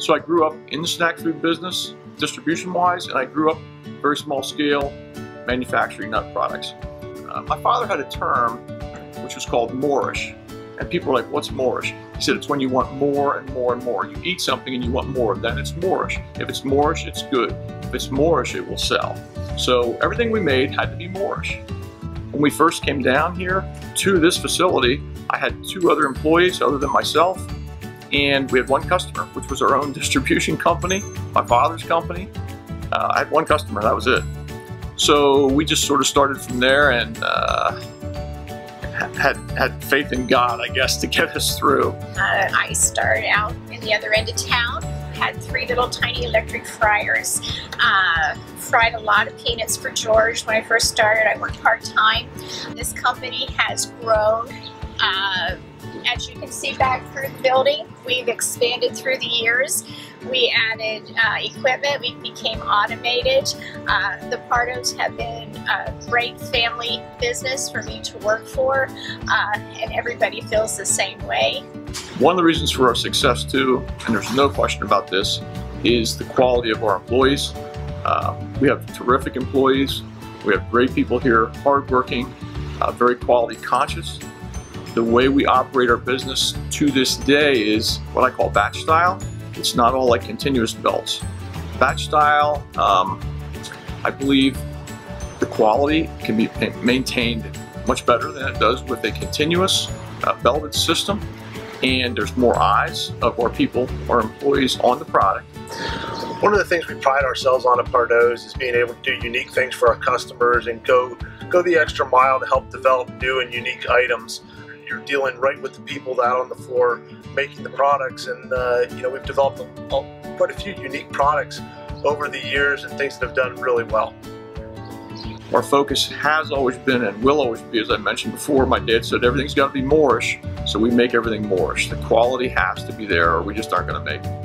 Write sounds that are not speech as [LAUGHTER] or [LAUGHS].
So I grew up in the snack food business, distribution-wise, and I grew up very small scale manufacturing nut products. Uh, my father had a term which was called more-ish. and people were like, what's more-ish? He said it's when you want more and more and more. You eat something and you want more, then it's more-ish. If it's more-ish, it's good. If it's more-ish, it will sell. So everything we made had to be more-ish. When we first came down here to this facility, I had two other employees other than myself, and we had one customer, which was our own [LAUGHS] distribution company, my father's company. Uh, I had one customer, that was it. So we just sort of started from there and uh, had had faith in God, I guess, to get us through. Uh, I started out in the other end of town. Had three little tiny electric fryers. Uh, fried a lot of peanuts for George when I first started. I worked part time. This company has grown. As you can see back through the building, we've expanded through the years. We added uh, equipment, we became automated. Uh, the Pardoes have been a great family business for me to work for, uh, and everybody feels the same way. One of the reasons for our success too, and there's no question about this, is the quality of our employees. Uh, we have terrific employees. We have great people here, hardworking, uh, very quality conscious. The way we operate our business to this day is what I call batch style. It's not all like continuous belts. Batch style, um, I believe the quality can be maintained much better than it does with a continuous uh, belted system and there's more eyes of our people, our employees on the product. One of the things we pride ourselves on at Pardoe's is being able to do unique things for our customers and go go the extra mile to help develop new and unique items. You're dealing right with the people that out on the floor making the products, and uh, you know we've developed a, a, quite a few unique products over the years and things that have done really well. Our focus has always been and will always be, as I mentioned before, my dad said everything's got to be more-ish, so we make everything more-ish. The quality has to be there or we just aren't going to make it.